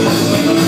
Jesus.